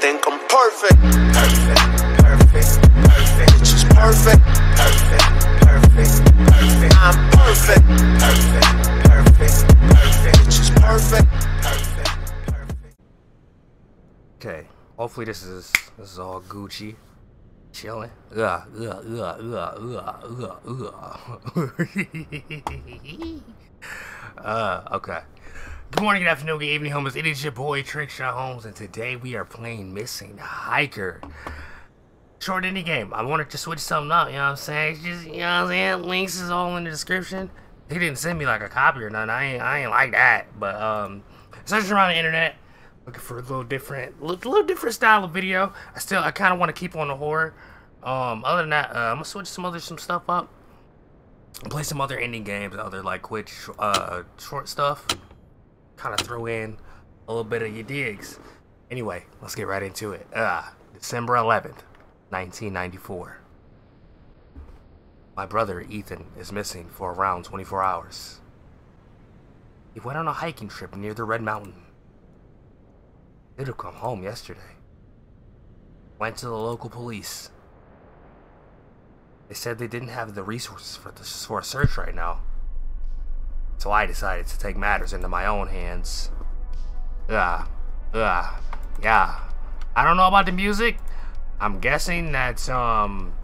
think I'm perfect. Perfect, perfect, perfect. It's just perfect. Perfect, perfect, perfect. I'm perfect. Perfect, perfect, perfect. It's just perfect. Okay, hopefully this is this is all Gucci. Chilling. Ugh, ugh, ugh, ugh, ugh, ugh, ugh. uh, okay. Good morning, good afternoon, good evening, homies. It is your boy Trickshot Holmes, and today we are playing Missing Hiker. Short indie game. I wanted to switch something up, you know what I'm saying? Just, you know what I'm saying? Links is all in the description. He didn't send me like a copy or nothing. I ain't, I ain't like that. But, um, searching around the internet, looking for a little different, little, little different style of video. I still, I kind of want to keep on the horror. Um, other than that, uh, I'm gonna switch some other some stuff up. Play some other indie games, other like quick, uh, short stuff. Kind of throw in a little bit of your digs. Anyway, let's get right into it. Uh, December 11th, 1994. My brother Ethan is missing for around 24 hours. He went on a hiking trip near the Red Mountain. Should have come home yesterday. Went to the local police. They said they didn't have the resources for this for a search right now. So I decided to take matters into my own hands. Yeah, yeah, yeah. I don't know about the music. I'm guessing that um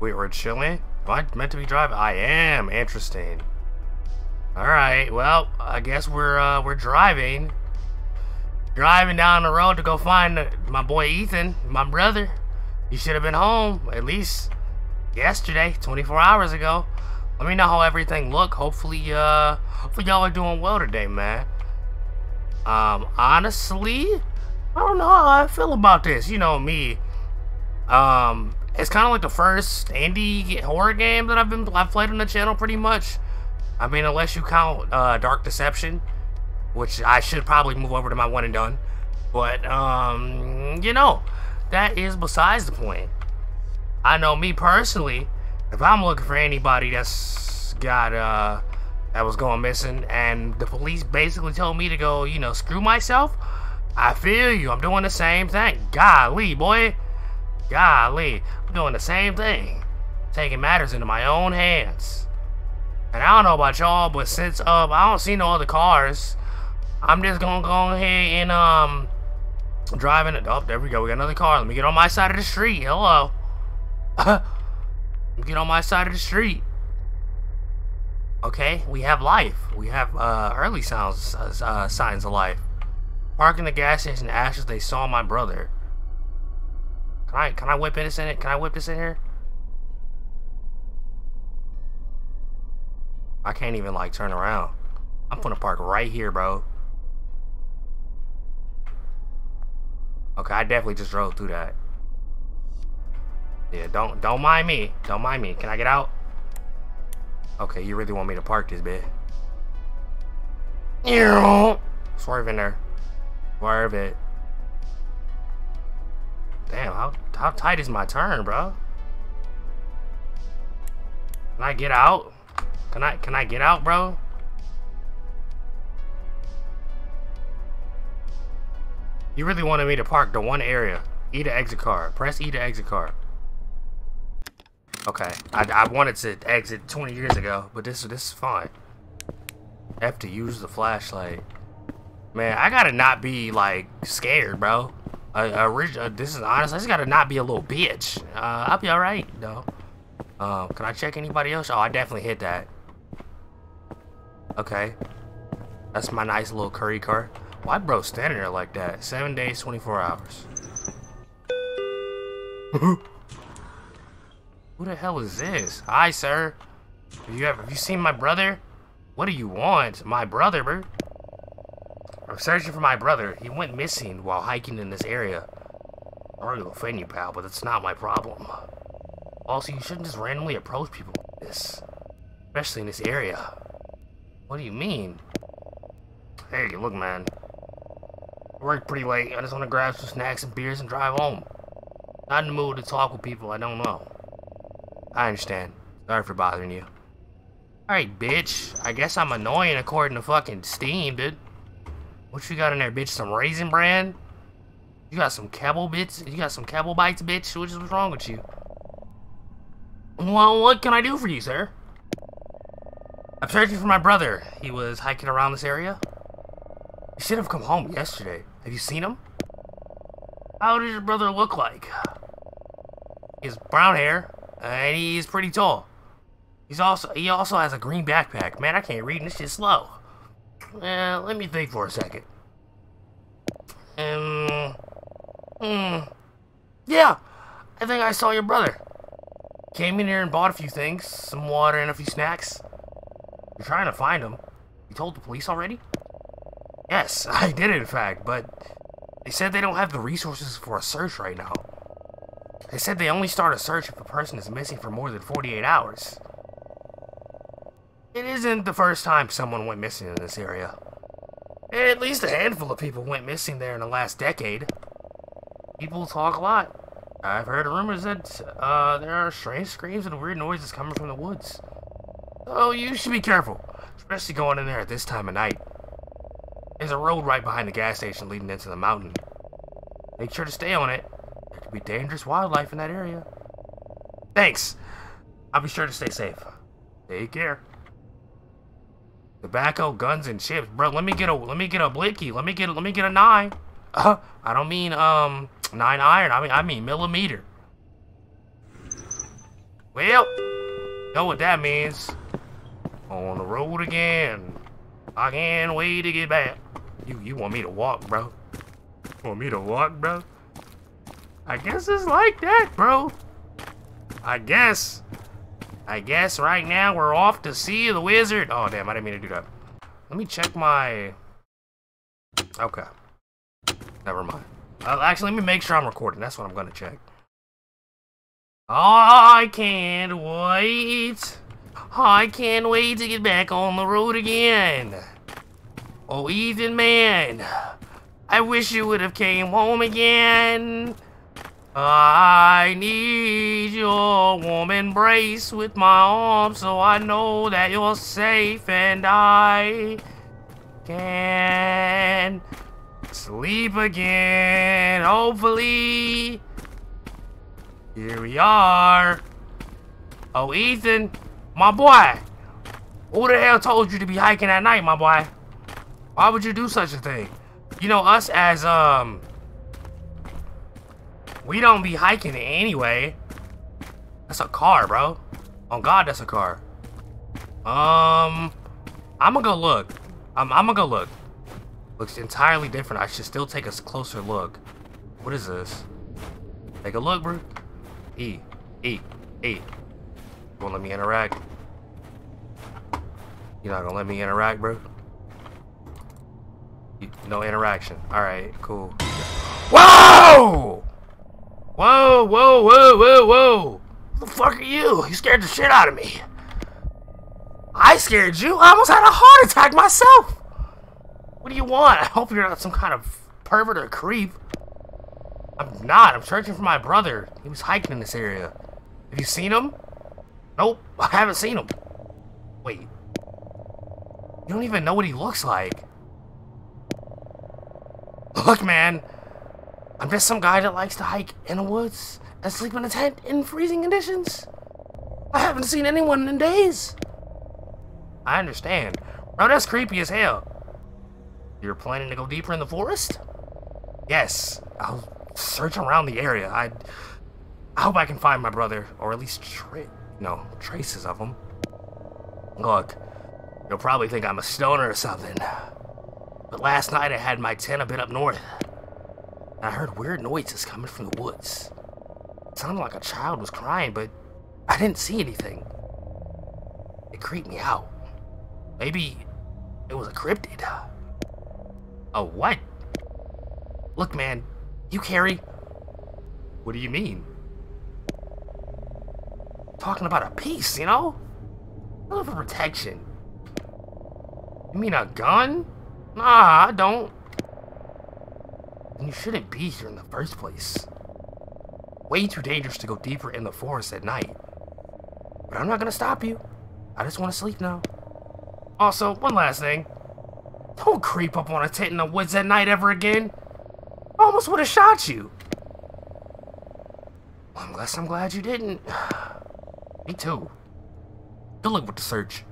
we were chilling. Am I meant to be driving? I am. Interesting. All right. Well, I guess we're uh, we're driving, driving down the road to go find my boy Ethan, my brother. He should have been home at least yesterday, 24 hours ago. Let me know how everything look. Hopefully, uh, hopefully y'all are doing well today, man. Um, honestly, I don't know how I feel about this. You know me. Um, it's kind of like the first indie horror game that I've been I've played on the channel, pretty much. I mean, unless you count uh, Dark Deception, which I should probably move over to my one and done. But um, you know, that is besides the point. I know me personally, if I'm looking for anybody that's got uh that was going missing and the police basically told me to go, you know, screw myself, I feel you. I'm doing the same thing. Golly, boy. Golly. I'm doing the same thing. Taking matters into my own hands. And I don't know about y'all, but since uh I don't see no other cars, I'm just gonna go ahead and um driving it. Oh, there we go. We got another car. Let me get on my side of the street. Hello. get on my side of the street. Okay, we have life. We have uh, early sounds, uh, signs of life. Parking the gas station ashes they saw my brother. Can I can I whip this in it? Can I whip this in here? I can't even like turn around. I'm gonna park right here, bro. Okay, I definitely just drove through that. Yeah, don't don't mind me. Don't mind me. Can I get out? Okay, you really want me to park this bit? Swerve in there. Swerve it. Damn, how how tight is my turn, bro? Can I get out? Can I can I get out, bro? You really wanted me to park the one area. E to exit car. Press E to exit car. Okay. I, I wanted to exit 20 years ago, but this this is fine. Have to use the flashlight. Man, I gotta not be, like, scared, bro. Uh, uh, this is honest. I just gotta not be a little bitch. Uh, I'll be alright, though. Um, can I check anybody else? Oh, I definitely hit that. Okay. That's my nice little curry car. Why bro standing there like that? Seven days, 24 hours. Who the hell is this? Hi, sir. Have you ever have you seen my brother? What do you want? My brother, bro. I'm searching for my brother. He went missing while hiking in this area. i'm sorry to offend you, pal, but that's not my problem. Also, you shouldn't just randomly approach people like this. Especially in this area. What do you mean? Hey, look, man work pretty late. I just want to grab some snacks and beers and drive home. Not in the mood to talk with people I don't know. I understand. Sorry for bothering you. Alright, bitch. I guess I'm annoying according to fucking Steam, dude. What you got in there, bitch? Some Raisin Bran? You got some kibble bits? You got some kibble bites, bitch? What is what's wrong with you? Well, what can I do for you, sir? I'm searching for my brother. He was hiking around this area. He should have come home yesterday. Have you seen him? How does your brother look like? Has brown hair, and he's pretty tall. He's also he also has a green backpack. Man, I can't read and this shit's slow. Uh, let me think for a second. Um, hmm. Yeah, I think I saw your brother. Came in here and bought a few things, some water and a few snacks. You're trying to find him. You told the police already? Yes, I did in fact, but they said they don't have the resources for a search right now. They said they only start a search if a person is missing for more than 48 hours. It isn't the first time someone went missing in this area. At least a handful of people went missing there in the last decade. People talk a lot. I've heard rumors that uh, there are strange screams and weird noises coming from the woods. So you should be careful, especially going in there at this time of night. There's a road right behind the gas station leading into the mountain. Make sure to stay on it. Be dangerous wildlife in that area. Thanks. I'll be sure to stay safe. Take care. Tobacco, guns, and chips, bro. Let me get a let me get a blicky. Let me get let me get a nine. Uh, I don't mean um nine iron. I mean I mean millimeter. Well, know what that means. On the road again. I can't wait to get back. You you want me to walk, bro? Want me to walk, bro? I guess it's like that, bro. I guess. I guess right now we're off to see the wizard. Oh, damn, I didn't mean to do that. Let me check my... Okay. Never mind. Uh, actually, let me make sure I'm recording. That's what I'm going to check. I can't wait. I can't wait to get back on the road again. Oh, Ethan, man. I wish you would have came home again. I need your warm embrace with my arms so I know that you're safe and I can sleep again. Hopefully. Here we are. Oh, Ethan, my boy. Who the hell told you to be hiking at night, my boy? Why would you do such a thing? You know, us as, um, we don't be hiking anyway. That's a car, bro. Oh God, that's a car. Um, I'm gonna go look. I'm, I'm gonna go look. Looks entirely different. I should still take a closer look. What is this? Take a look, bro. E, E, E. Won't let me interact. You're not gonna let me interact, bro? No interaction. Alright, cool. Whoa! Whoa, whoa, whoa, whoa, whoa! Who the fuck are you? You scared the shit out of me. I scared you? I almost had a heart attack myself! What do you want? I hope you're not some kind of pervert or creep. I'm not. I'm searching for my brother. He was hiking in this area. Have you seen him? Nope, I haven't seen him. Wait. You don't even know what he looks like. Look, man. I'm just some guy that likes to hike in the woods and sleep in a tent in freezing conditions. I haven't seen anyone in days. I understand. Bro, that's creepy as hell. You're planning to go deeper in the forest? Yes. I'll search around the area. I, I hope I can find my brother, or at least tra no, traces of him. Look, you'll probably think I'm a stoner or something. But last night I had my tent a bit up north. I heard weird noises coming from the woods. It sounded like a child was crying, but I didn't see anything. It creeped me out. Maybe it was a cryptid. A what? Look, man, you carry... What do you mean? Talking about a piece, you know? I for protection. You mean a gun? Nah, I don't. You shouldn't be here in the first place. Way too dangerous to go deeper in the forest at night. But I'm not gonna stop you. I just want to sleep now. Also, one last thing. Don't creep up on a tent in the woods at night ever again. Almost would have shot you. Glad I'm glad you didn't. Me too. Good luck with the search.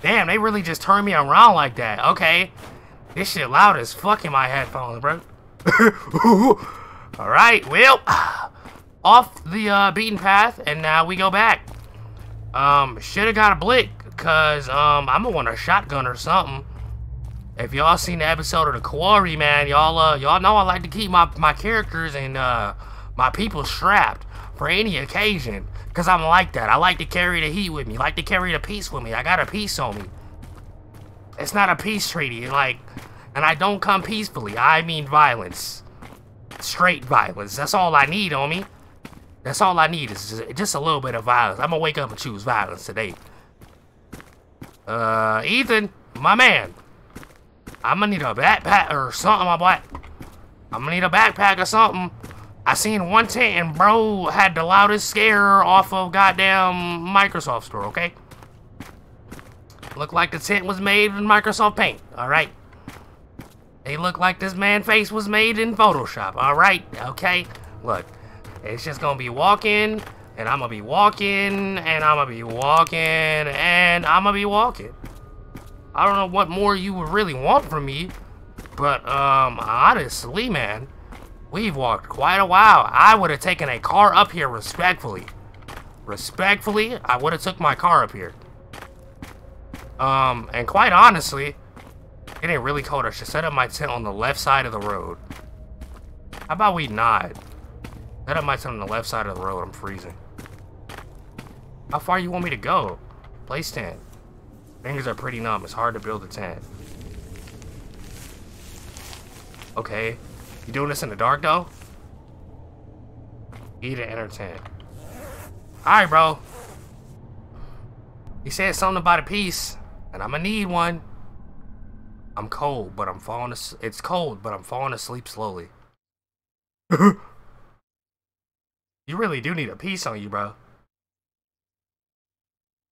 Damn, they really just turned me around like that. Okay. This shit loud as fuck in my headphones, bro. Alright, well, off the uh, beaten path, and now we go back. Um, should have got a blick, cause um, I'm gonna want a shotgun or something. If y'all seen the episode of The Quarry, man, y'all uh, y'all know I like to keep my my characters and uh, my people strapped for any occasion. Cause I'm like that. I like to carry the heat with me. like to carry the peace with me. I got a peace on me. It's not a peace treaty. Like, and I don't come peacefully. I mean violence. Straight violence. That's all I need me. That's all I need is just a little bit of violence. I'm gonna wake up and choose violence today. Uh, Ethan, my man. I'm gonna need a backpack or something, my boy. I'm gonna need a backpack or something. I seen one tent and bro had the loudest scare off of goddamn Microsoft store, okay? Looked like the tent was made in Microsoft Paint, alright? They look like this man face was made in Photoshop, alright? Okay? Look, it's just gonna be walking, and I'm gonna be walking, and I'm gonna be walking, and I'm gonna be walking. I don't know what more you would really want from me, but, um, honestly, man, we've walked quite a while. I would have taken a car up here respectfully. Respectfully, I would have took my car up here. Um, and quite honestly, ain't really cold. I should set up my tent on the left side of the road. How about we not? Set up my tent on the left side of the road. I'm freezing. How far you want me to go? Place tent. Fingers are pretty numb. It's hard to build a tent. Okay. You doing this in the dark, though? Eat and enter tent. Alright, bro. He said something about a piece, and I'm gonna need one. I'm cold, but I'm falling. It's cold, but I'm falling asleep slowly. you really do need a piece on you, bro.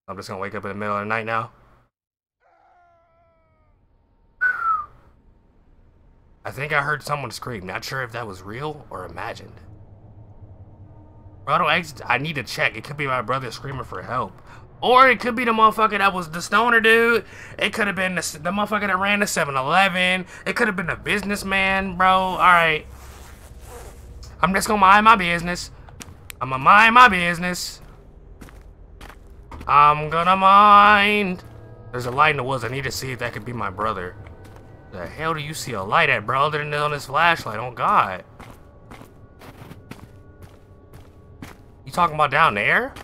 I'm just gonna wake up in the middle of the night now. I think I heard someone scream. Not sure if that was real or imagined. Bro, I. I need to check. It could be my brother screaming for help. Or it could be the motherfucker that was the stoner dude. It could have been the, the motherfucker that ran the 7-Eleven. It could have been a businessman, bro. Alright. I'm just gonna mind my business. I'm gonna mind my business. I'm gonna mind. There's a light in the woods. I need to see if that could be my brother. The hell do you see a light at, bro? Other than on this flashlight. Oh, God. You talking about down there?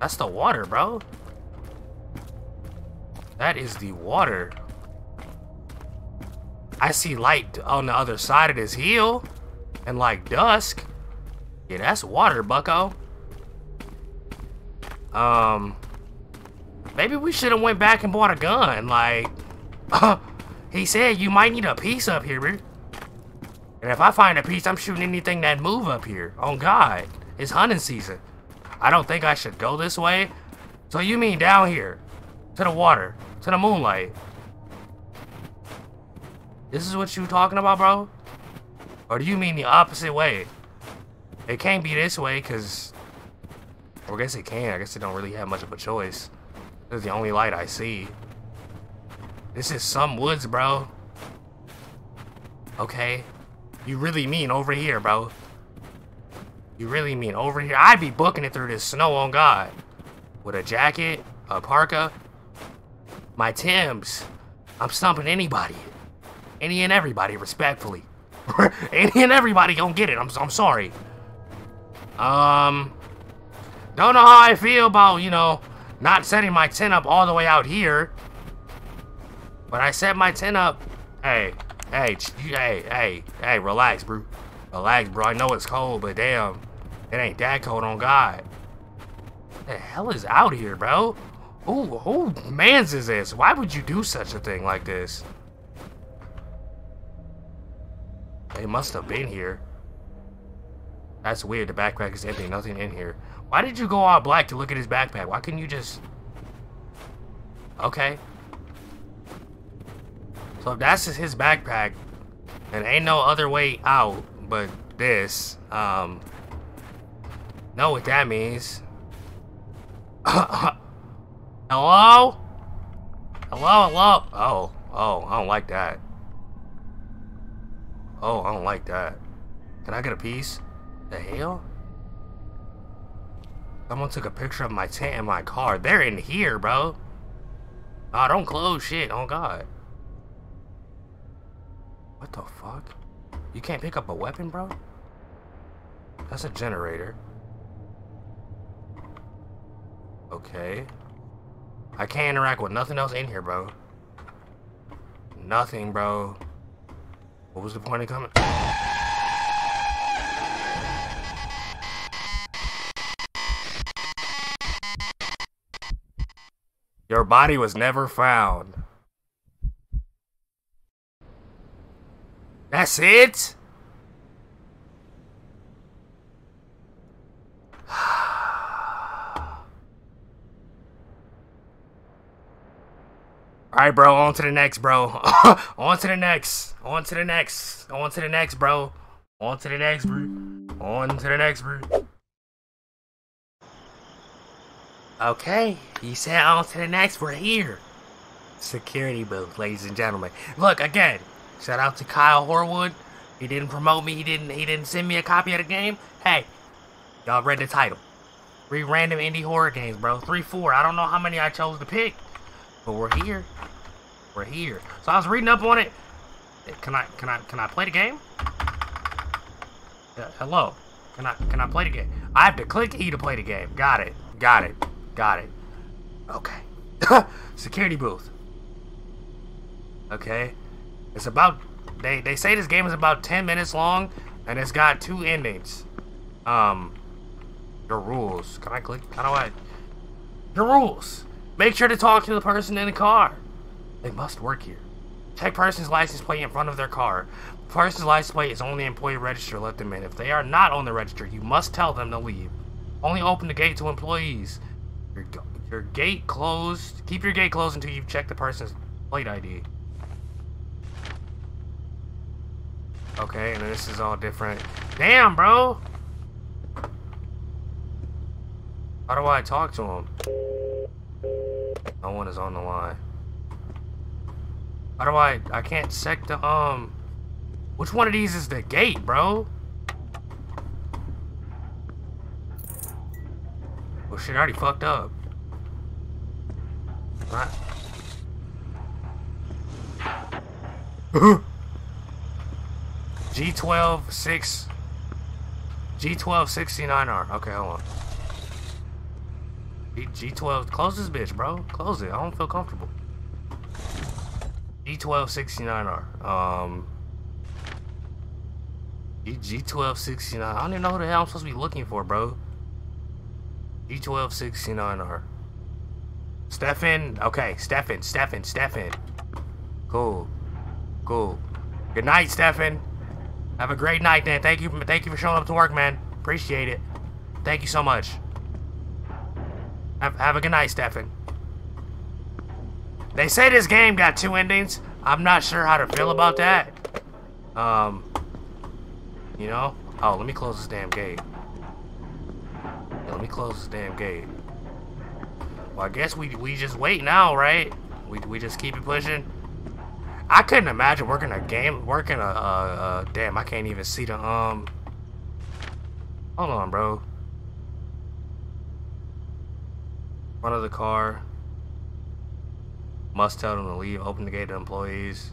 That's the water, bro. That is the water. I see light on the other side of this hill. And like dusk. Yeah, that's water, bucko. Um, maybe we should have went back and bought a gun. Like, he said you might need a piece up here, bro. And if I find a piece, I'm shooting anything that move up here. On God, it's hunting season. I don't think I should go this way. So you mean down here, to the water, to the moonlight. This is what you talking about, bro? Or do you mean the opposite way? It can't be this way, because... Or I guess it can. I guess it don't really have much of a choice. This is the only light I see. This is some woods, bro. Okay. You really mean over here, bro. You really mean over here? I'd be booking it through this snow on God. With a jacket, a parka, my Timbs. I'm stumping anybody. Any and everybody, respectfully. Any and everybody gonna get it. I'm, I'm sorry. Um, don't know how I feel about, you know, not setting my tent up all the way out here. But I set my tent up. Hey, hey, hey, hey, hey, relax, bro. Relax, bro. I know it's cold, but damn, it ain't that cold on God. What the hell is out here, bro? Who, who man's is this? Why would you do such a thing like this? They must have been here. That's weird. The backpack is empty. Nothing in here. Why did you go all black to look at his backpack? Why couldn't you just... Okay. So if that's his backpack, And ain't no other way out but this. Um, know what that means. hello? Hello, hello? Oh, oh, I don't like that. Oh, I don't like that. Can I get a piece? The hell? Someone took a picture of my tent and my car. They're in here, bro. Oh, don't close shit. Oh, God. What the fuck? You can't pick up a weapon, bro? That's a generator. Okay. I can't interact with nothing else in here, bro. Nothing, bro. What was the point of coming? Your body was never found. That's it? Alright, bro, on to the next, bro. on to the next. On to the next. On to the next, bro. On to the next, bro. On to the next, bro. Okay, you said on to the next. We're here. Security booth, ladies and gentlemen. Look, again, shout out to Kyle Horwood. He didn't promote me. He didn't. He didn't send me a copy of the game. Hey, y'all read the title. Three random indie horror games, bro. Three, four. I don't know how many I chose to pick, but we're here. We're here. So I was reading up on it. Can I? Can I? Can I play the game? Uh, hello. Can I? Can I play the game? I have to click E to play the game. Got it. Got it. Got it. Okay. Security booth. Okay. It's about they they say this game is about 10 minutes long and it's got two endings. Um your rules. Can I click? How do I Your rules. Make sure to talk to the person in the car. They must work here. Check person's license plate in front of their car. Person's license plate is only employee register. Let them in. If they are not on the register, you must tell them to leave. Only open the gate to employees. Your, your gate closed. Keep your gate closed until you've checked the person's plate ID. Okay, and this is all different. Damn, bro! How do I talk to him? No one is on the line. How do I... I can't sec the, um... Which one of these is the gate, bro? Well, shit, I already fucked up. Right. G12 6 G12 69R. Okay, hold on. G G12 close this bitch, bro. Close it. I don't feel comfortable. G12 69R. Um G G12 69. I don't even know who the hell I'm supposed to be looking for, bro. G12 69R. Stefan. Okay, Stefan, Stefan, Stefan. Cool. Cool. Good night, Stefan. Have a great night, then. Thank you, thank you for showing up to work, man. Appreciate it. Thank you so much. Have, have a good night, Stefan. They say this game got two endings. I'm not sure how to feel about that. Um, you know? Oh, let me close this damn gate. Let me close this damn gate. Well, I guess we we just wait now, right? We we just keep it pushing. I couldn't imagine working a game, working a, a damn. I can't even see the um. Hold on, bro. Front of the car. Must tell them to leave. Open the gate to employees.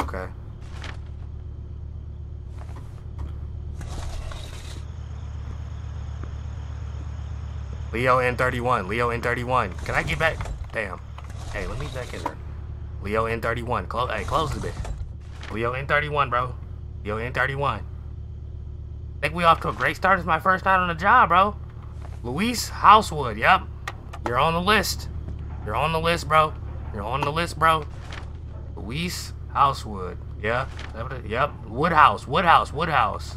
Okay. Leo N31. Leo N31. Can I get back? Damn. Hey, let me back in there. Leo N31. Close. Hey, close the bit. Leo N31, bro. Leo N31. Think we off to a great start. It's my first night on the job, bro. Luis Housewood. Yep. You're on the list. You're on the list, bro. You're on the list, bro. Luis Housewood. Yeah. Yep. Woodhouse. Woodhouse. Woodhouse.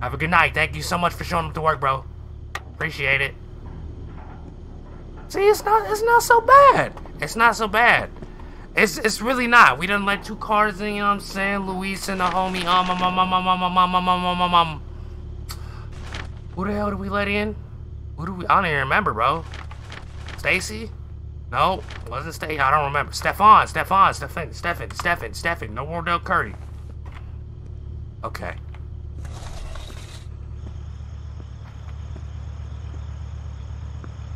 Have a good night. Thank you so much for showing up to work, bro. Appreciate it. See, it's not it's not so bad. It's not so bad. It's it's really not. We done let two cars in, you know what I'm saying? Luis and the homie, um, um, um, um, um, um, um, um, um, um, um, um. Who the hell did we let in? Who do we, I don't even remember, bro. Stacy? No, wasn't Stacy. I don't remember. Stefan, Stefan, Stefan, Stefan, Stefan, Stefan. No Del Curry. Okay.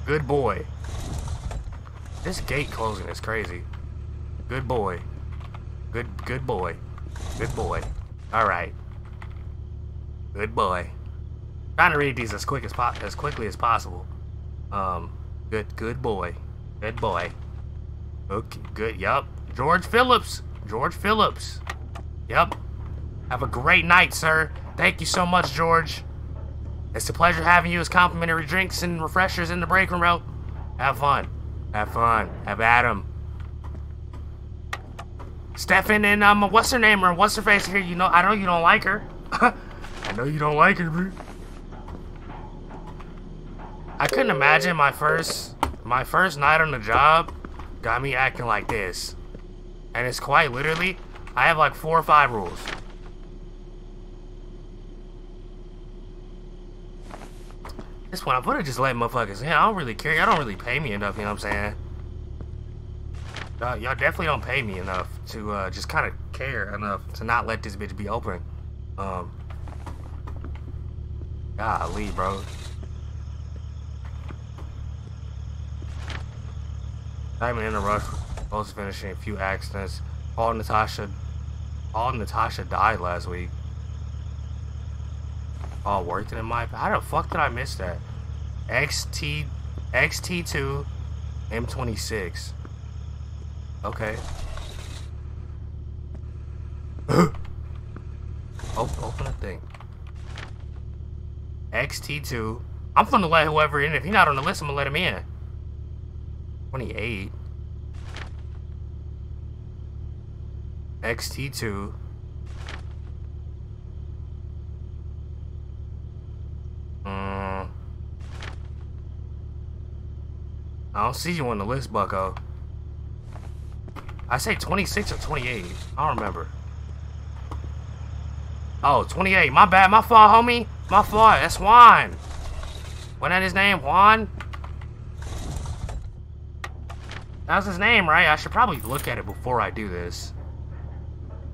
Good boy. This gate closing is crazy. Good boy. Good good boy. Good boy. Alright. Good boy. Trying to read these as quick as as quickly as possible. Um good good boy. Good boy. Okay, good. Yup. George Phillips. George Phillips. Yep. Have a great night, sir. Thank you so much, George. It's a pleasure having you as complimentary drinks and refreshers in the break room. Have fun. Have fun. Have Adam. Stefan and um, what's her name or what's her face here? You know, I know you don't like her. I know you don't like her, bro. I couldn't imagine my first, my first night on the job got me acting like this, and it's quite literally, I have like four or five rules. This one, I would have just let motherfuckers in. I don't really care. Y'all don't really pay me enough, you know what I'm saying? Uh, y'all definitely don't pay me enough to uh, just kind of care enough to not let this bitch be open. Um, golly, bro. Even in a rush. To finishing a few accidents. And Natasha. And Natasha died last week. Oh, worked in my. How the fuck did I miss that? XT, XT2, M26. Okay. oh, open the thing. XT2. I'm gonna let whoever in. If he's not on the list, I'm gonna let him in. 28. XT2. Mm. I don't see you on the list, bucko. I say 26 or 28. I don't remember. Oh, 28. My bad. My fault, homie. My fault. That's Juan. Wasn't that his name? Juan? That was his name, right? I should probably look at it before I do this.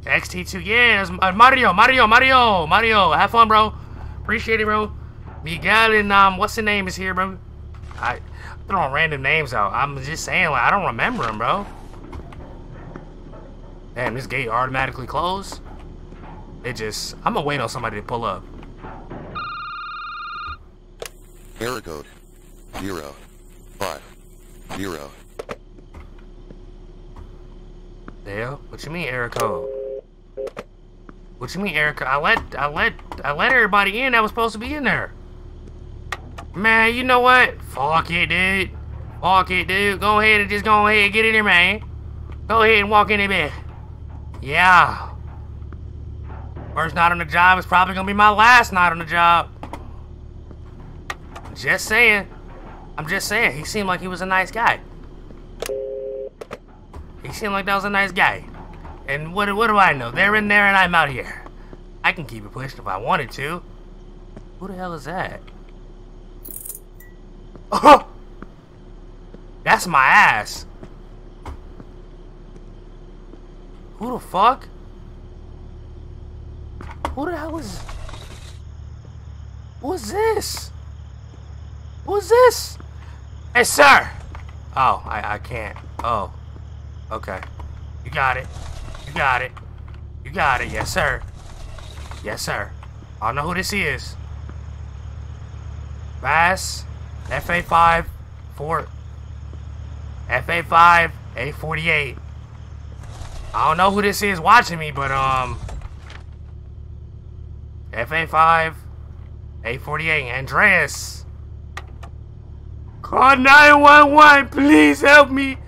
XT2. Yeah, that's uh, Mario. Mario. Mario. Mario. Have fun, bro. Appreciate it, bro. Miguel and, um, what's the name is here, bro? I throwing random names out. I'm just saying, like, I don't remember him, bro. Damn, this gate automatically closed? It just... I'm gonna wait on somebody to pull up. Error code. Zero. Five. Zero. The? What you mean error code? What you mean error code? I let... I let... I let everybody in that was supposed to be in there. Man, you know what? Fuck it, dude. Fuck it, dude. Go ahead and just go ahead and get in there, man. Go ahead and walk in there, man. Yeah. First night on the job is probably gonna be my last night on the job. Just saying. I'm just saying. He seemed like he was a nice guy. He seemed like that was a nice guy. And what, what do I know? They're in there and I'm out here. I can keep it pushed if I wanted to. Who the hell is that? Oh! That's my ass. Who the fuck? Who the hell is... Who's this? Who's this? Hey, sir! Oh, I, I can't. Oh. Okay. You got it. You got it. You got it. Yes, sir. Yes, sir. I don't know who this is. Bass. FA5. 4. FA5. A48. I don't know who this is watching me, but, um... FA5. A48. Andreas. Call 911. Please help me.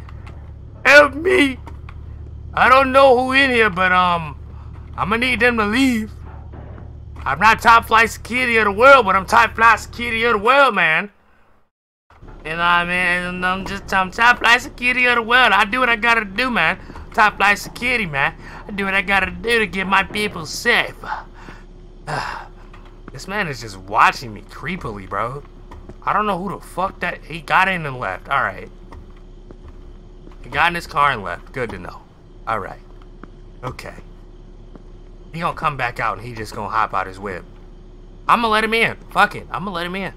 Help me. I don't know who in here, but, um... I'm gonna need them to leave. I'm not top flight security of the world, but I'm top flight security of the world, man. You know what I mean? I'm just I'm top flight security of the world. I do what I gotta do, man. Top line security, man. I do what I gotta do to get my people safe. this man is just watching me creepily, bro. I don't know who the fuck that. He got in and left. Alright. He got in his car and left. Good to know. Alright. Okay. He gonna come back out and he just gonna hop out his whip. I'm gonna let him in. Fuck it. I'm gonna let him in.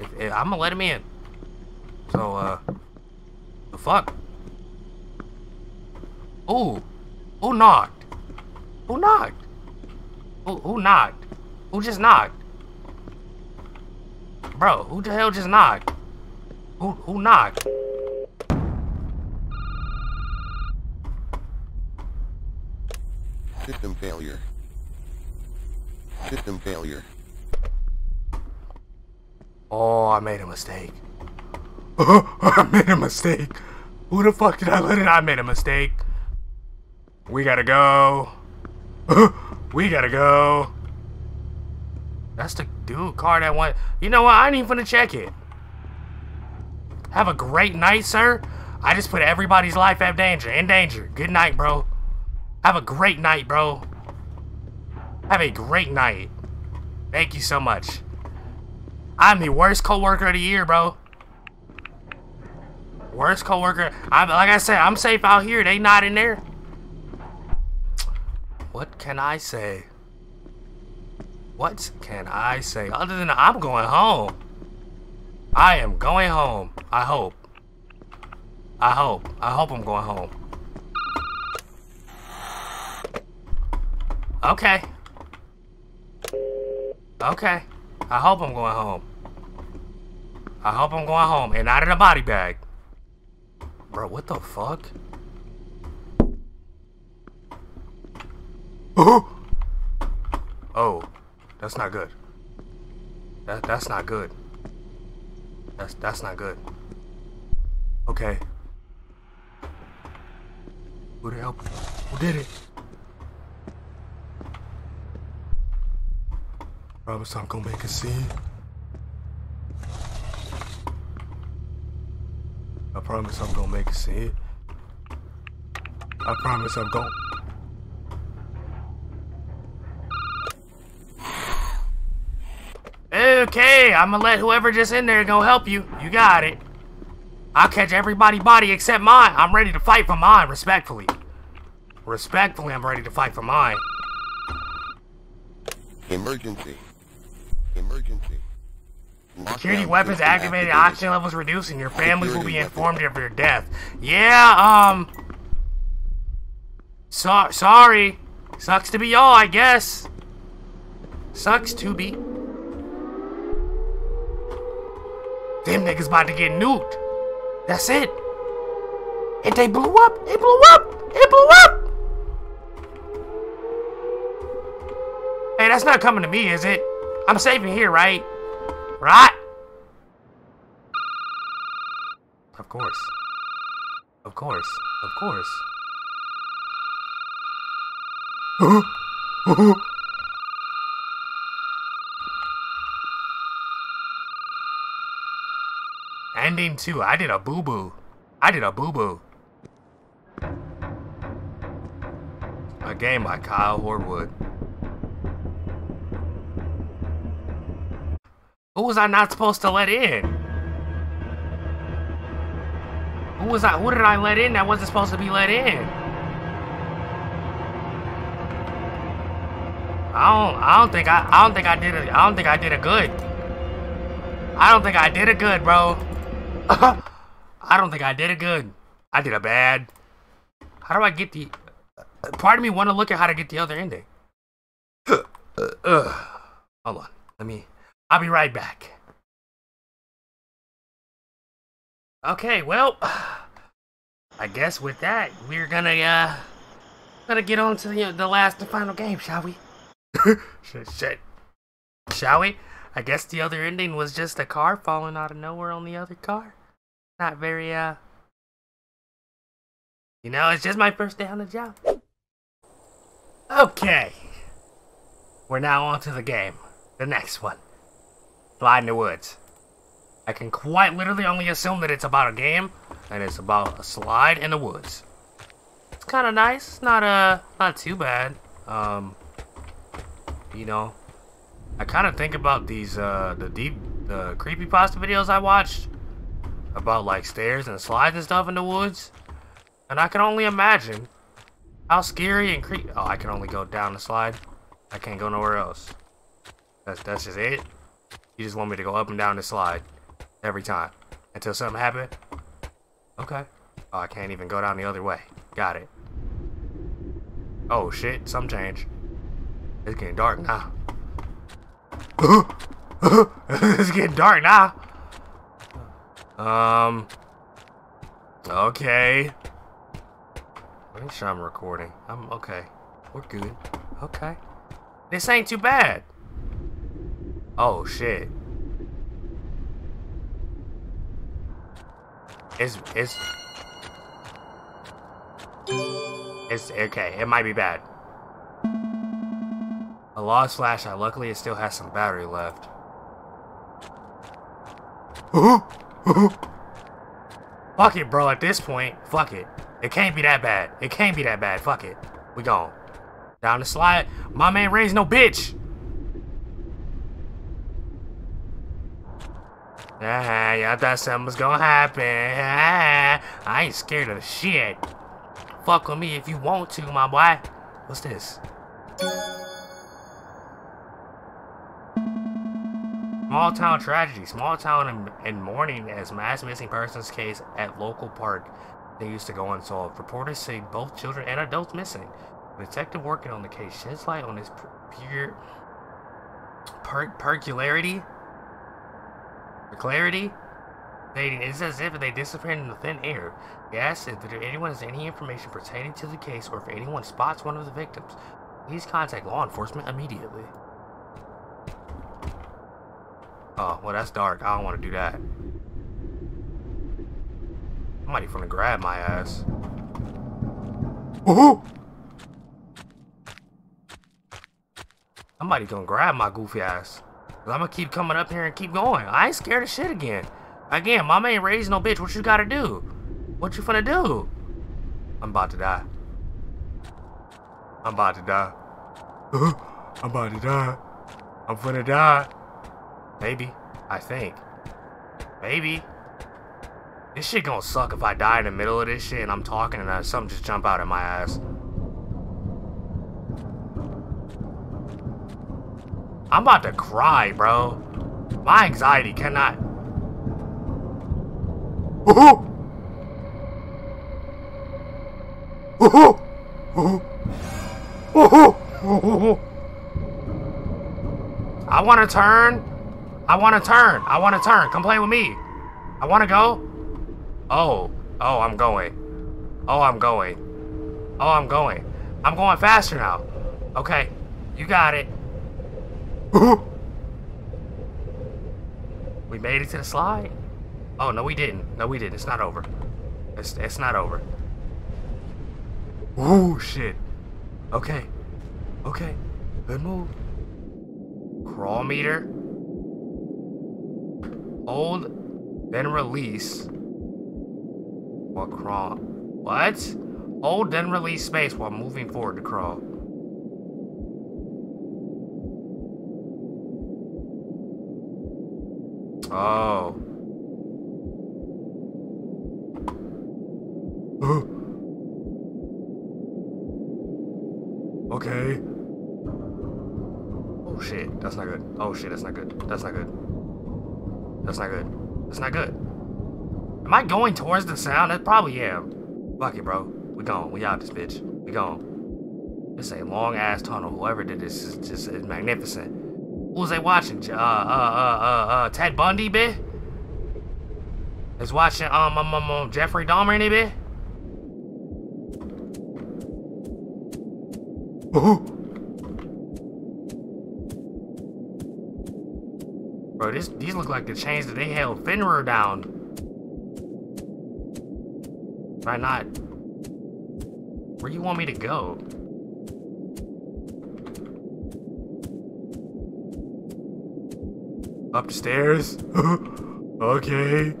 If, if, I'm gonna let him in. So, uh, the fuck? Ooh, who knocked? Who knocked? Who, who knocked? Who just knocked? Bro, who the hell just knocked? Who, who knocked? System failure. System failure. Oh, I made a mistake. I made a mistake. Who the fuck did I let in? I made a mistake. We gotta go. we gotta go. That's the dude car that went. You know what? I ain't even gonna check it. Have a great night, sir. I just put everybody's life at danger. In danger. Good night, bro. Have a great night, bro. Have a great night. Thank you so much. I'm the worst coworker of the year, bro. Worst coworker. I'm like I said, I'm safe out here. They not in there. What can I say? What can I say other than I'm going home? I am going home. I hope. I hope. I hope I'm going home. Okay. Okay. I hope I'm going home. I hope I'm going home and not in a body bag. Bro, what the fuck? Oh! Oh, that's not good. That that's not good. That's that's not good. Okay. Who the hell? Who did it? Promise I'm gonna make a scene. I promise I'm gonna make a scene. I promise I'm gonna. Okay, I'm gonna let whoever just in there go help you. You got it. I'll catch everybody body except mine. I'm ready to fight for mine, respectfully. Respectfully, I'm ready to fight for mine. Emergency. Emergency. Security weapons activated, oxygen levels reduced, and your families will be informed of your death. Yeah, um... So sorry. Sucks to be y'all, I guess. Sucks to be. Them niggas about to get nuked. That's it. And they blew up. It blew up. It blew up. Hey, that's not coming to me, is it? I'm safe in here, right? Right? Of course. Of course. Of course. Ending two. I did a boo boo. I did a boo boo. A game by Kyle Horwood. Who was I not supposed to let in? Who was I? Who did I let in that wasn't supposed to be let in? I don't. I don't think I. I don't think I did it. I don't think I did it good. I don't think I did it good, bro. Uh-huh. I don't think I did it good. I did a bad. How do I get the? Uh, part of me want to look at how to get the other ending. Ugh. Hold on. Let me. I'll be right back. Okay, well, I guess with that, we're gonna uh, gonna get on to the, the last and final game, shall we? shit, shit. Shall we? I guess the other ending was just a car falling out of nowhere on the other car. Not very, uh. You know, it's just my first day on the job. Okay. We're now on to the game. The next one. Fly in the Woods. I can quite literally only assume that it's about a game, and it's about a slide in the woods. It's kind of nice. Not uh not too bad. Um, you know, I kind of think about these uh the deep the creepy pasta videos I watched about like stairs and slides and stuff in the woods, and I can only imagine how scary and creepy. Oh, I can only go down the slide. I can't go nowhere else. That's that's just it. You just want me to go up and down the slide every time until something happen. Okay. Oh, I can't even go down the other way. Got it. Oh shit, some change. It's getting dark now. it's getting dark now. Um. Okay. Make sure I'm recording. I'm okay. We're good. Okay. This ain't too bad. Oh shit. It's it's it's okay. It might be bad. A lost flashlight. Luckily, it still has some battery left. fuck it, bro. At this point, fuck it. It can't be that bad. It can't be that bad. Fuck it. We gone. Down the slide. My man raised no bitch. Ah, yeah, I thought something was gonna happen. Ah, I ain't scared of shit. Fuck with me if you want to, my boy. What's this? Small town tragedy. Small town in, in mourning as mass missing persons case at local park. They used to go unsolved. Reporters say both children and adults missing. Detective working on the case sheds light on this pure per, percularity. For clarity, stating it's as if they disappeared in the thin air. They asked if anyone has any information pertaining to the case or if anyone spots one of the victims. Please contact law enforcement immediately. Oh, well that's dark. I don't want to do that. Somebody gonna grab my ass. Ooh! Somebody gonna grab my goofy ass. Cause I'm gonna keep coming up here and keep going. I ain't scared of shit again. Again, mama ain't raised no bitch. What you gotta do? What you finna do? I'm about to die. I'm about to die. I'm about to die. I'm finna die. Maybe. I think. Maybe. This shit gonna suck if I die in the middle of this shit and I'm talking and something just jump out of my ass. I'm about to cry, bro. My anxiety cannot. Ooh! Ooh! Ooh! Ooh! I want to turn. I want to turn. I want to turn. Come play with me. I want to go. Oh. Oh, I'm going. Oh, I'm going. Oh, I'm going. I'm going faster now. Okay. You got it. we made it to the slide. Oh, no, we didn't. No, we didn't. It's not over. It's, it's not over. Ooh, shit. Okay. Okay. Good move. Crawl meter. Hold, then release. What crawl? What? Hold, then release space while moving forward to crawl. Oh. okay. Oh shit, that's not good. Oh shit, that's not good. That's not good. That's not good. That's not good. Am I going towards the sound? I probably am. Fuck it, bro. We gone. We out this bitch. We gone. This a long ass tunnel. Whoever did this is just is magnificent. Who was they watching? Uh, uh, uh, uh, uh, Ted Bundy, bitch? Is watching, um, um, um, um, Jeffrey Dahmer, any bit? This, these look like the chains that they held Fenrir down. Why not? Where you want me to go? Upstairs? okay.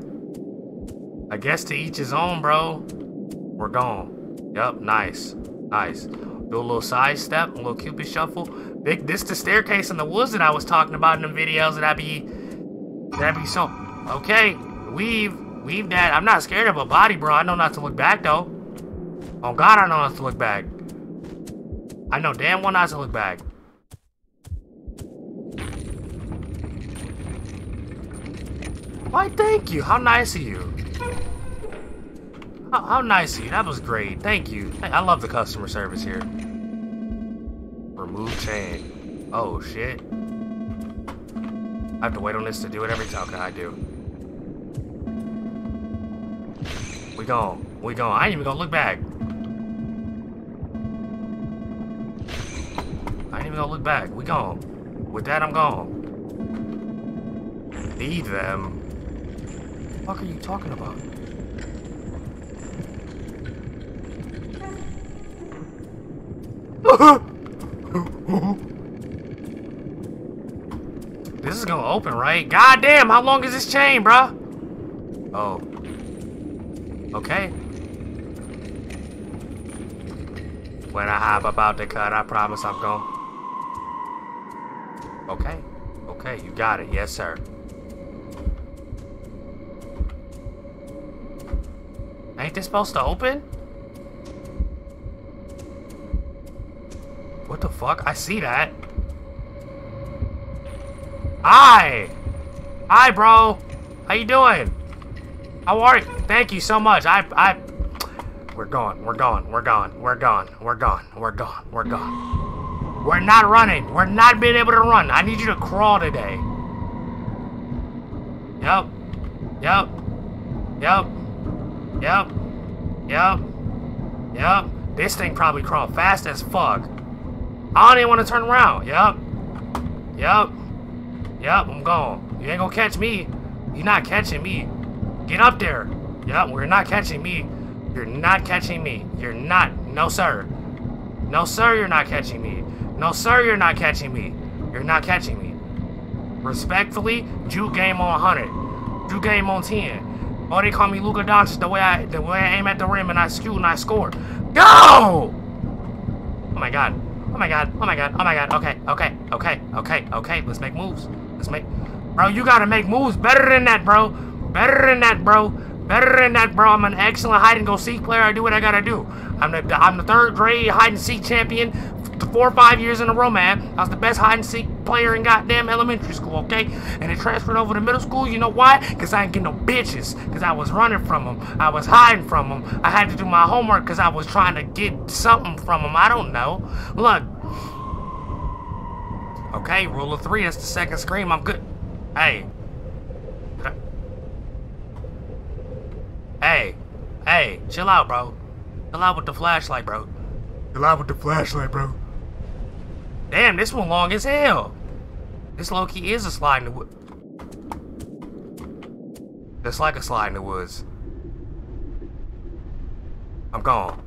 I guess to each his own, bro. We're gone. Yep, nice. Nice. Do a little side step, a little cupid shuffle. Big this the staircase in the woods that I was talking about in the videos that I be that be so okay. Weave. Weave that. I'm not scared of a body, bro. I know not to look back though. Oh god, I know not to look back. I know damn well not to look back. Why, thank you. How nice of you. How, how nice of you. That was great. Thank you. I love the customer service here. Remove chain. Oh, shit. I have to wait on this to do it every time. I do. We gone. We gone. I ain't even gonna look back. I ain't even gonna look back. We gone. With that, I'm gone. Need them. What the fuck are you talking about? this is gonna open, right? God damn, how long is this chain, bruh? Oh. Okay. When I hop about to cut, I promise I'm going. Okay. Okay, you got it. Yes, sir. Ain't this supposed to open? What the fuck? I see that. Hi! Hi, bro! How you doing? How are you? Thank you so much. I, I... We're gone. We're gone. We're gone. We're gone. We're gone. We're gone. We're gone. We're not running. We're not being able to run. I need you to crawl today. Yep. Yep. Yep. Yep. Yep. Yep. This thing probably crawled fast as fuck. I don't even want to turn around. Yep. Yep. Yep, I'm gone. You ain't gonna catch me. You're not catching me. Get up there. Yep, we're not catching me. You're not catching me. You're not. No, sir. No, sir, you're not catching me. No, sir, you're not catching me. You're not catching me. Respectfully, Juke game on 100. Juke game on 10. Oh, they call me Luka Doncic the way I the way I aim at the rim and I skew and I score. Go! Oh my god. Oh my god. Oh my god. Oh my god. Okay. Okay. Okay. Okay. Okay. Let's make moves. Let's make. Bro, you gotta make moves better than that, bro. Better than that, bro. Better than that, bro. I'm an excellent hide and go seek player. I do what I gotta do. I'm the I'm the third grade hide and seek champion, four or five years in a row, man. I was the best hide and seek player in goddamn elementary school, okay? And it transferred over to middle school. You know why? Cause I ain't get no bitches. Cause I was running from them. I was hiding from them. I had to do my homework cause I was trying to get something from them. I don't know. Look. Okay, rule of three. That's the second scream. I'm good. Hey. Hey. Hey. Chill out, bro. Chill out with the flashlight, bro. Chill out with the flashlight, bro. Damn, this one long as hell. This low-key is a slide in the woods. Just like a slide in the woods. I'm gone.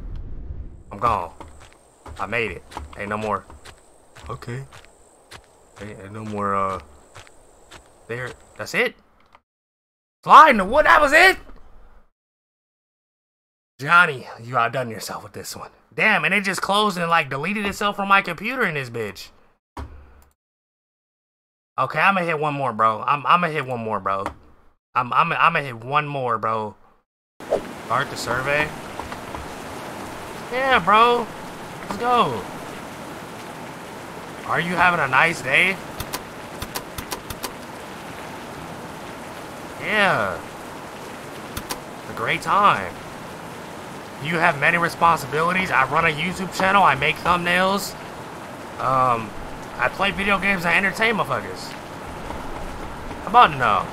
I'm gone. I made it. Ain't no more. Okay. Ain't no more, uh... There. That's it? Slide in the wood, that was it? Johnny, you outdone yourself with this one. Damn, and it just closed and like deleted itself from my computer in this bitch. Okay, I'm gonna hit one more, bro. I'm I'm gonna hit one more, bro. I'm I'm I'm gonna hit one more, bro. Start the survey. Yeah, bro. Let's go. Are you having a nice day? Yeah. A great time. You have many responsibilities. I run a YouTube channel. I make thumbnails. Um, I play video games. I entertain motherfuckers. How about no?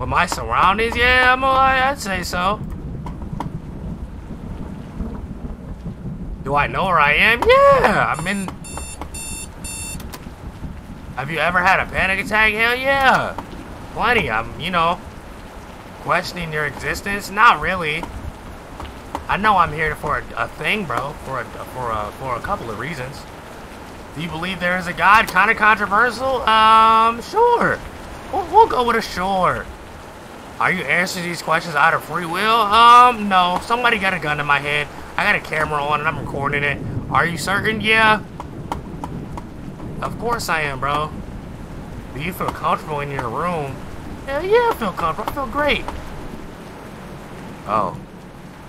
With my surroundings, yeah, I'm. I'd say so. Do I know where I am? Yeah, I'm in. Have you ever had a panic attack? Hell yeah. Plenty. I'm, you know, questioning your existence? Not really. I know I'm here for a, a thing, bro. For a for a for a couple of reasons. Do you believe there is a God? Kind of controversial. Um, sure. We'll, we'll go with a sure. Are you answering these questions out of free will? Um, no. Somebody got a gun in my head. I got a camera on and I'm recording it. Are you certain? Yeah. Of course I am, bro. Do you feel comfortable in your room? Hell yeah, I feel comfortable. I feel great. Oh.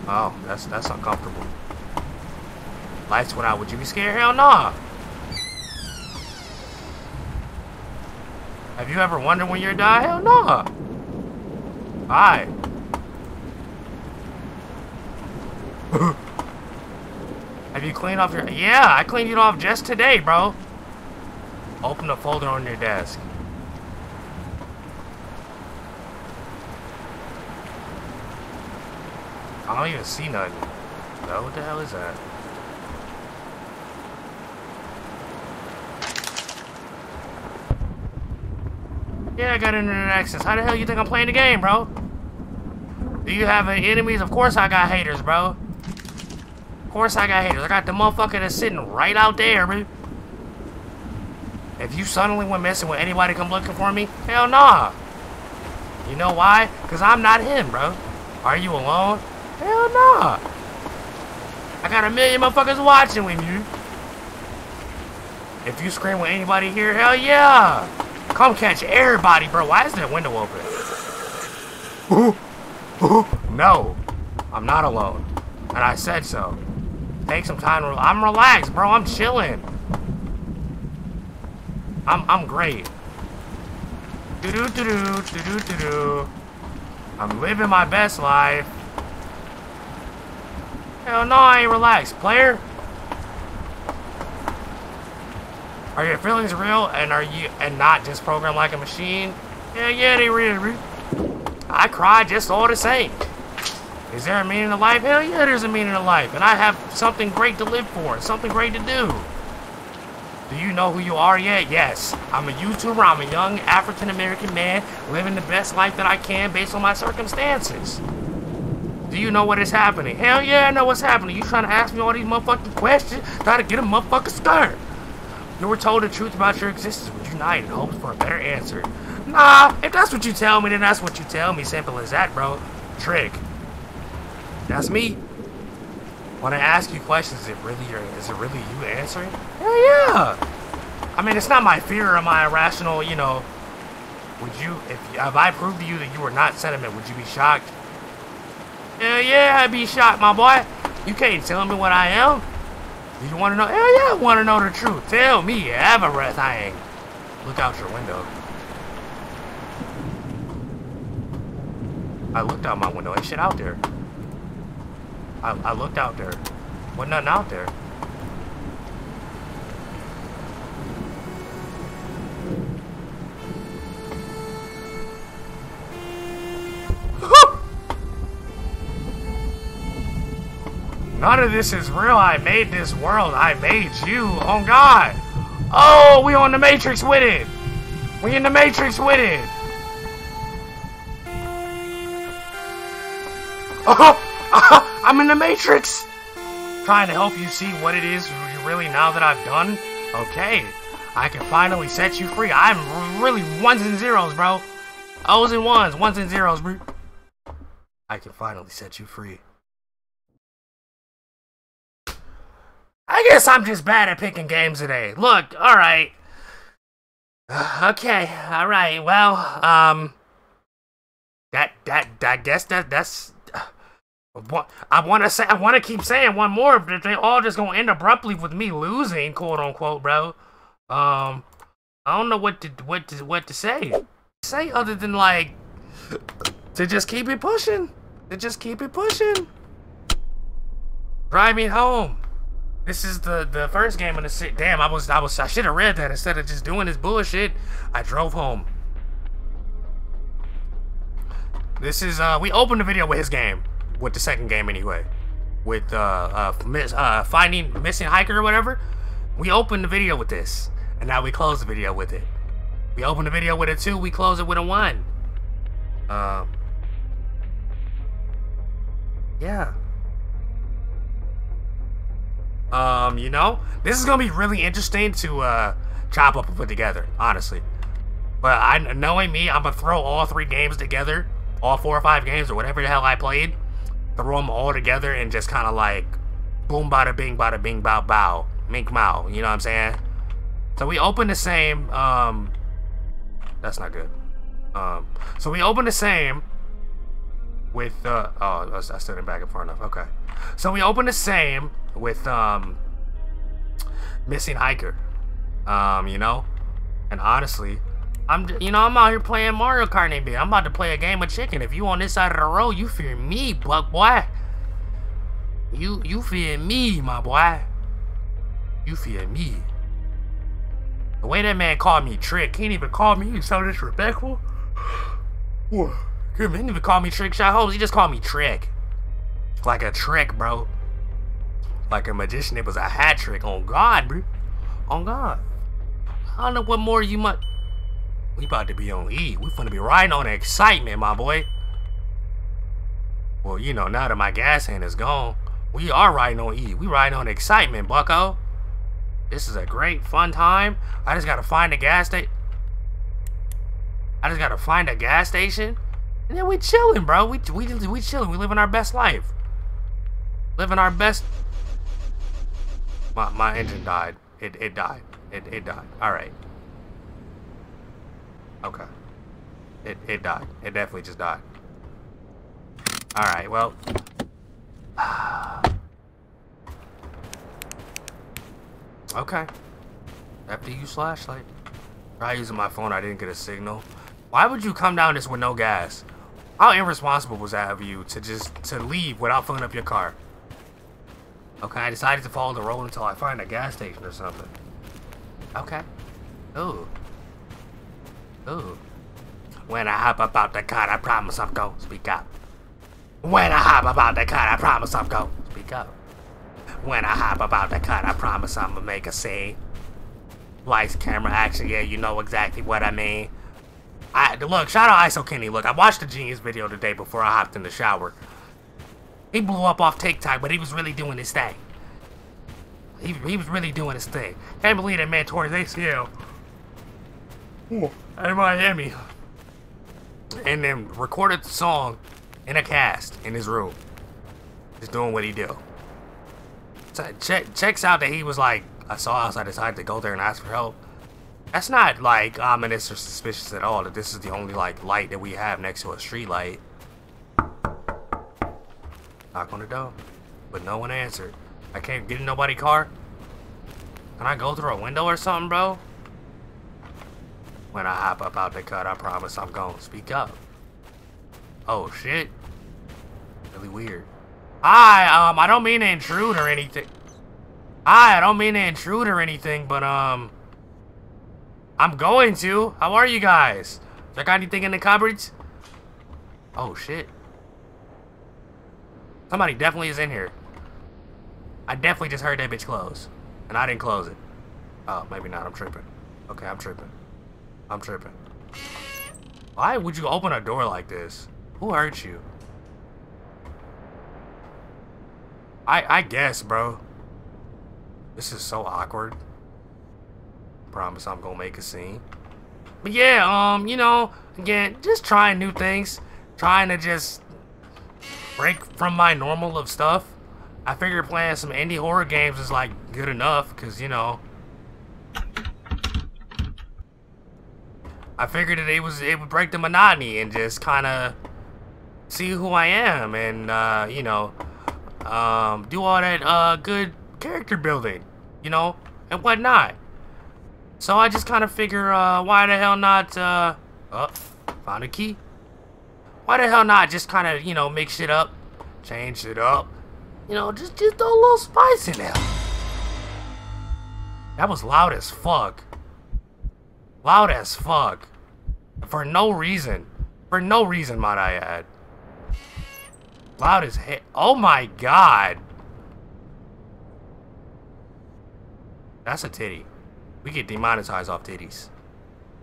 Oh, that's that's uncomfortable. Lights went out. Would you be scared? Hell nah. Have you ever wondered when you're die? Hell nah. Hi. Have you cleaned off your... Yeah, I cleaned it off just today, bro. Open the folder on your desk. I don't even see nothing. No, what the hell is that? Yeah, I got internet access. How the hell you think I'm playing the game, bro? Do you have enemies? Of course I got haters, bro. Of course I got haters. I got the motherfucker that's sitting right out there, bro. If you suddenly went missing, would anybody come looking for me? Hell nah. You know why? Because I'm not him, bro. Are you alone? Hell nah. I got a million motherfuckers watching with you. If you scream with anybody here, hell yeah. Come catch everybody, bro. Why is that window open? no, I'm not alone. And I said so. Take some time. I'm relaxed, bro. I'm chilling. I'm I'm great. Do do do do do do do. I'm living my best life. Hell no, I ain't relaxed, player. Are your feelings real and are you and not just programmed like a machine? Yeah, yeah, they real. I cry just all the same. Is there a meaning to life? Hell yeah, there's a meaning to life. And I have something great to live for, something great to do. Do you know who you are yet? Yes. I'm a YouTuber. I'm a young African American man living the best life that I can based on my circumstances. Do you know what is happening? Hell yeah, I know what's happening. You trying to ask me all these motherfucking questions? Try to get a motherfucking skirt. You were told the truth about your existence. Would not in hopes for a better answer? Nah, if that's what you tell me, then that's what you tell me. Simple as that, bro. Trick. That's me. When I ask you questions, is it really your, is it really you answering? Hell yeah. I mean, it's not my fear or my irrational, you know. Would you, if, if I proved to you that you were not sentiment, would you be shocked? Hell yeah, I'd be shocked, my boy. You can't tell me what I am. Do you want to know? Hell yeah, I want to know the truth. Tell me everything. Look out your window. I looked out my window. Ain't shit out there. I, I looked out there. Wasn't nothing out there. None of this is real. I made this world. I made you. Oh God. Oh, we on the Matrix with it. We in the Matrix with it. Oh, I'm in the Matrix. Trying to help you see what it is really now that I've done. Okay, I can finally set you free. I'm really ones and zeros, bro. O's and ones, ones and zeros, bro. I can finally set you free. I guess I'm just bad at picking games today. Look, alright. Okay, alright, well, um... That, that, I guess that, that's... I want to say, I want to keep saying one more, but they all just gonna end abruptly with me losing, quote unquote, bro. Um, I don't know what to, what to, what to say. Say other than like, to just keep it pushing. To just keep it pushing. Drive me home. This is the the first game in the sit. Damn, I was I was I should have read that instead of just doing this bullshit. I drove home. This is uh we opened the video with his game, with the second game anyway, with uh uh, miss, uh finding missing hiker or whatever. We opened the video with this, and now we close the video with it. We open the video with a two, we close it with a one. Um. Yeah. Um, you know, this is gonna be really interesting to uh chop up and put together, honestly. But I, knowing me, I'm gonna throw all three games together all four or five games or whatever the hell I played, throw them all together and just kind of like boom, bada bing, bada bing, bow, bow, mink, mow. You know what I'm saying? So we open the same. Um, that's not good. Um, so we open the same with. Uh, oh, I, stood in back and far enough. Okay. So we open the same with um, missing hiker. Um, you know, and honestly, I'm you know I'm out here playing Mario Kart and I'm about to play a game of chicken. If you on this side of the road, you fear me, buck boy. You you fear me, my boy. You fear me. The way that man called me trick, he didn't even call me. He's so disrespectful. What? He didn't even call me Trick Shot Holmes. He just called me trick. Like a trick, bro. Like a magician. It was a hat trick. On God, bro. On God. I don't know what more you might. We about to be on E. We finna be riding on excitement, my boy. Well, you know, now that my gas hand is gone, we are riding on E. We riding on excitement, bucko. This is a great, fun time. I just gotta find a gas station. I just gotta find a gas station. And then we chilling, bro. We, we, we chilling. We living our best life. Living our best... My, my engine died. It, it died. It, it died. Alright. Okay. It, it died. It definitely just died. Alright, well... okay. After you flashlight. Try using my phone, I didn't get a signal. Why would you come down this with no gas? How irresponsible was that of you to just to leave without filling up your car? Okay, I decided to follow the road until I find a gas station or something. Okay. Ooh. When I hop about the car, I promise I'm going to speak up. When I hop about the car, I promise I'm going to speak up. When I hop about the car, I promise I'm gonna make a scene. Lights, camera, action, yeah, you know exactly what I mean. I look, shout out ISO Kenny. Look, I watched the Genius video today before I hopped in the shower. He blew up off TikTok, but he was really doing his thing. He, he was really doing his thing. Can't believe that man tore his ACL. In Miami. And then recorded the song in a cast in his room. Just doing what he do. So check, checks out that he was like, I saw us, I decided to go there and ask for help. That's not like ominous or suspicious at all that this is the only like light that we have next to a street light. Knock on the door. But no one answered. I can't get in nobody car. Can I go through a window or something, bro? When I hop up out the cut, I promise I'm gonna speak up. Oh shit. Really weird. Hi, um, I don't mean to intrude or anything. Hi, I don't mean to intrude or anything, but um, I'm going to. How are you guys? I got anything in the cupboards? Oh shit. Somebody definitely is in here. I definitely just heard that bitch close. And I didn't close it. Oh, maybe not. I'm tripping. Okay, I'm tripping. I'm tripping. Why would you open a door like this? Who hurt you? I I guess, bro. This is so awkward. Promise I'm gonna make a scene. But yeah, um, you know, again, just trying new things. Trying to just break from my normal of stuff. I figure playing some indie horror games is like good enough, cause you know. I figured that it was it would break the monotony and just kind of see who I am and uh, you know um, do all that uh, good character building, you know, and whatnot. So I just kind of figure, uh, why the hell not, uh, oh, found a key. Why the hell not just kind of, you know, mix it up, change it up, you know, just, just throw a little spice in there. That was loud as fuck. Loud as fuck. For no reason. For no reason, might I add. Loud as hell. Oh my god. That's a titty. We get demonetized off titties.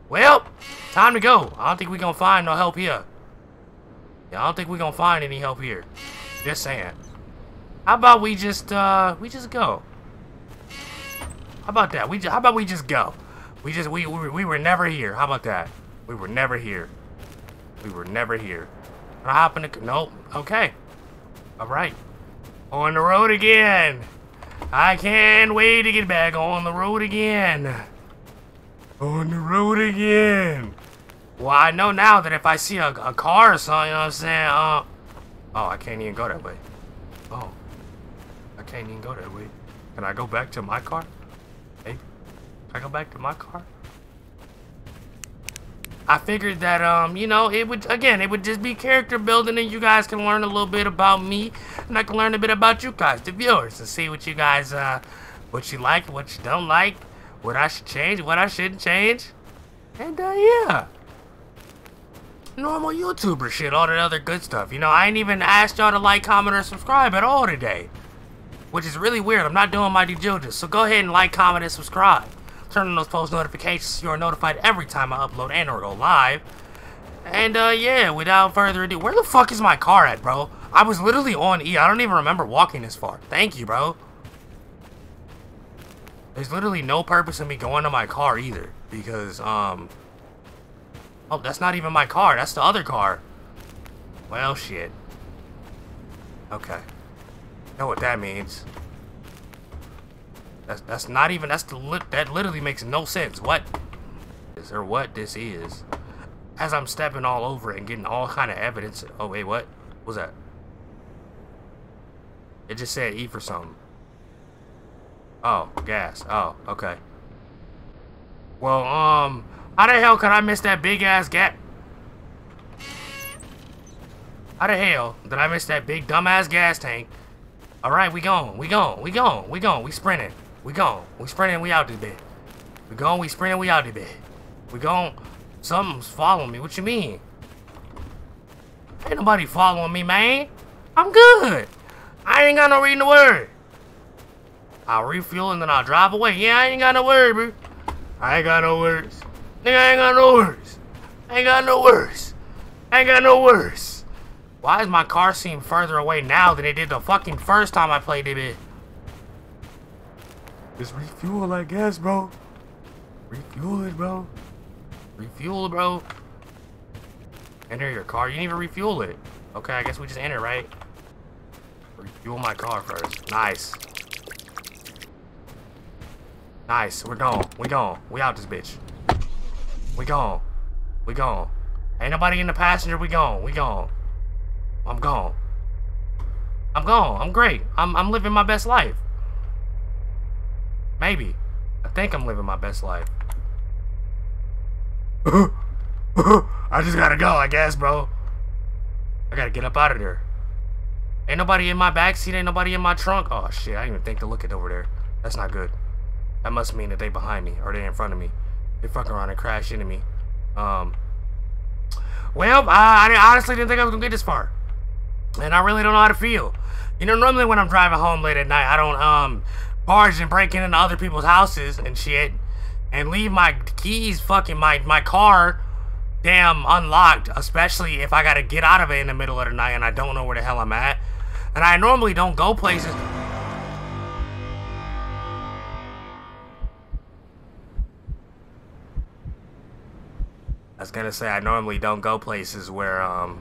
Well, time to go. I don't think we gonna find no help here. Yeah, I don't think we gonna find any help here. Just saying. How about we just, uh, we just go? How about that? We just, how about we just go? We just, we, we, we were never here. How about that? We were never here. We were never here. Can I hop in the... Nope. Okay. Alright. On the road again. I can't wait to get back on the road again. On the road again. Well, I know now that if I see a, a car or something, you know what I'm saying? Uh, oh, I can't even go that way. Oh. I can't even go that way. Can I go back to my car? I go back to my car? I figured that, um, you know, it would, again, it would just be character building and you guys can learn a little bit about me and I can learn a bit about you guys, the viewers, and see what you guys, uh, what you like, what you don't like, what I should change, what I shouldn't change. And, uh, yeah. Normal YouTuber shit, all that other good stuff. You know, I ain't even asked y'all to like, comment, or subscribe at all today. Which is really weird. I'm not doing my due diligence. So go ahead and like, comment, and subscribe turn on those post notifications so you are notified every time I upload and or go live. And, uh, yeah, without further ado, where the fuck is my car at, bro? I was literally on E. I don't even remember walking this far. Thank you, bro. There's literally no purpose in me going to my car either. Because, um... Oh, that's not even my car. That's the other car. Well, shit. Okay. Know what that means. That's that's not even that's lit that literally makes no sense. What is or what this is? As I'm stepping all over and getting all kind of evidence. Oh wait, what? was that? It just said E for something. Oh, gas. Oh, okay. Well, um, how the hell could I miss that big ass gap? How the hell did I miss that big dumbass gas tank? Alright, we gone, we gone, we gone, we gone, we sprinting. We gone. We sprinting, we out this bit. We gone, we sprinting, we out this bit. We gone. Something's following me. What you mean? Ain't nobody following me, man. I'm good. I ain't got no reading the word. I'll refuel and then I'll drive away. Yeah, I ain't got no word, bro. I ain't got no words. Nigga, I ain't got no words. I ain't got no words. I ain't got no words. Why does my car seem further away now than it did the fucking first time I played it? Just refuel, I guess, bro. Refuel it, bro. Refuel, bro. Enter your car. You didn't even refuel it. Okay, I guess we just enter, right? Refuel my car first. Nice. Nice. We're gone. We gone. We out this bitch. We gone. We gone. Ain't nobody in the passenger. We gone. We gone. I'm gone. I'm gone. I'm great. I'm, I'm living my best life. Maybe. I think I'm living my best life. I just gotta go, I guess, bro. I gotta get up out of there. Ain't nobody in my backseat, ain't nobody in my trunk. Oh, shit, I didn't even think to look at over there. That's not good. That must mean that they behind me, or they in front of me. They fucking around and crash into me. Um, well, I, I honestly didn't think I was gonna get this far. And I really don't know how to feel. You know, normally when I'm driving home late at night, I don't, um, barge and breaking into other people's houses and shit and leave my keys fucking my my car damn unlocked especially if I gotta get out of it in the middle of the night and I don't know where the hell I'm at. And I normally don't go places. I was gonna say I normally don't go places where um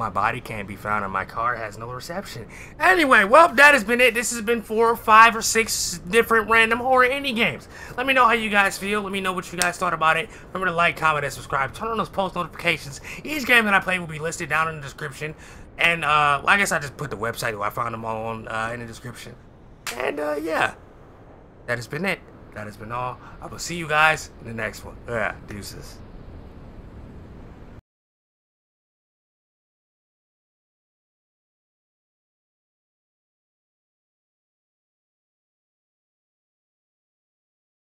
my body can't be found and my car has no reception. Anyway, well, that has been it. This has been four or five or six different random horror indie games. Let me know how you guys feel. Let me know what you guys thought about it. Remember to like, comment, and subscribe. Turn on those post notifications. Each game that I play will be listed down in the description. And, uh, I guess I just put the website where I found them all on, uh, in the description. And, uh, yeah. That has been it. That has been all. I will see you guys in the next one. Yeah, deuces.